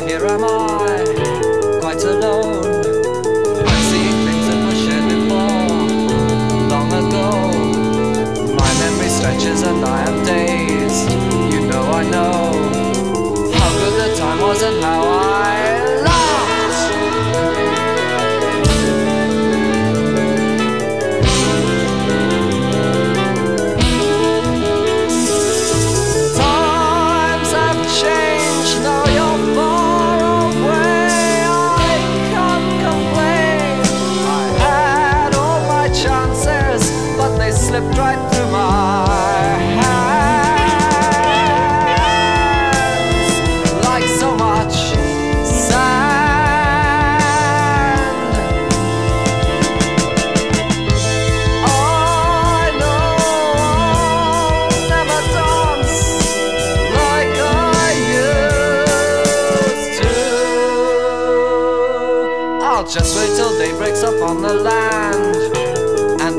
here am I.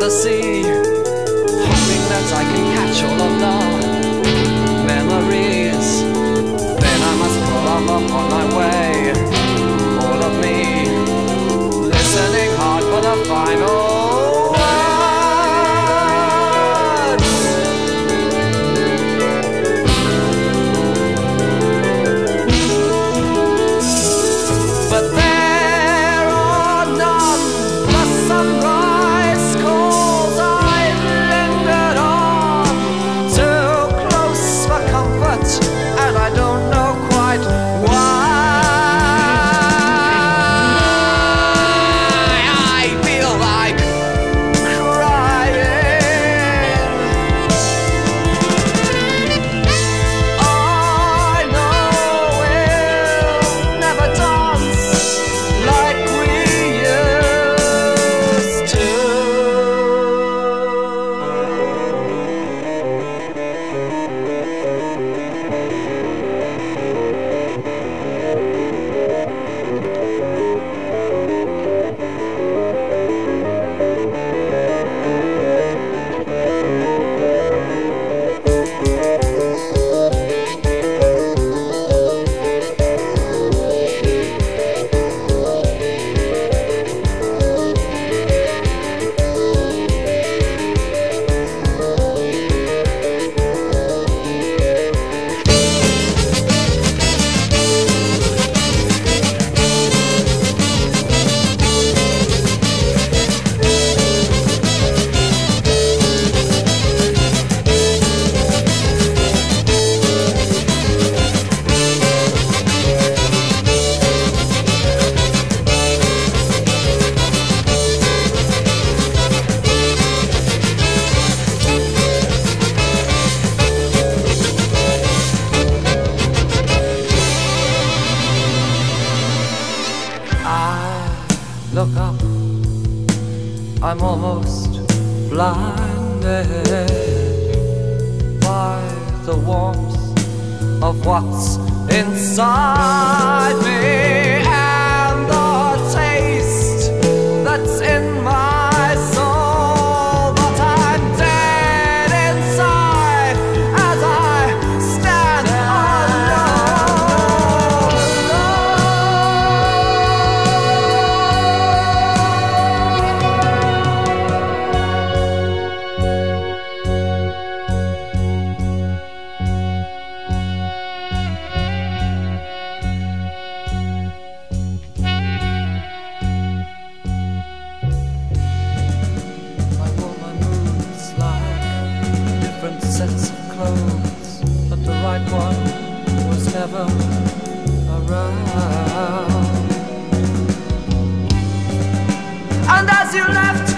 fantasy blinded by the warmth of what's inside. around. And as you left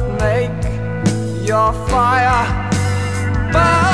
that make your fire burn.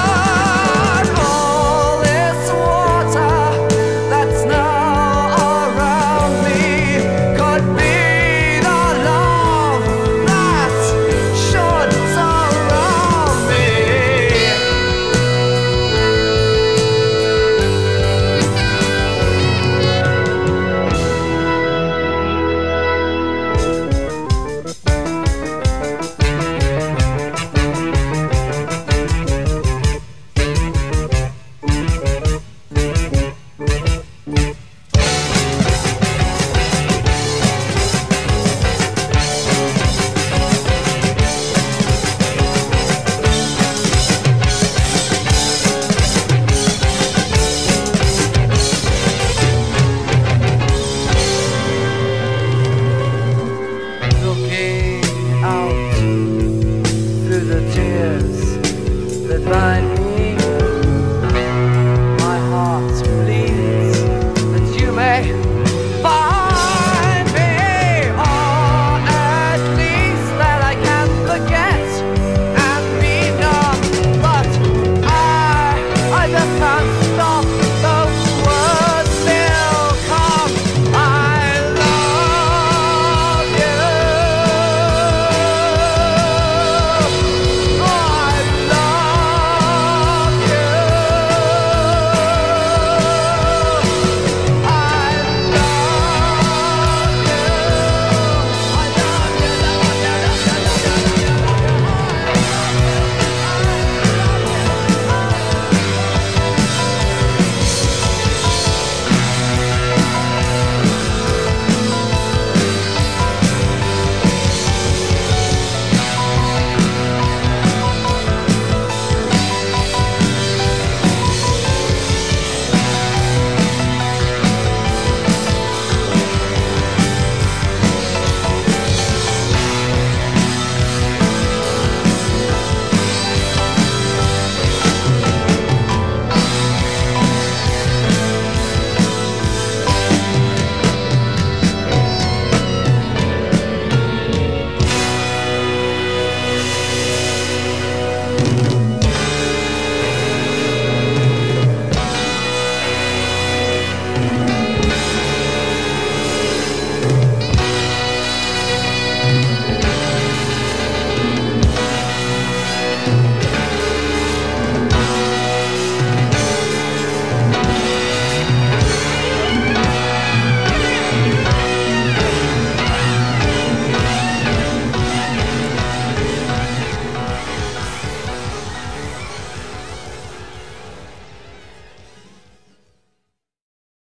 Looking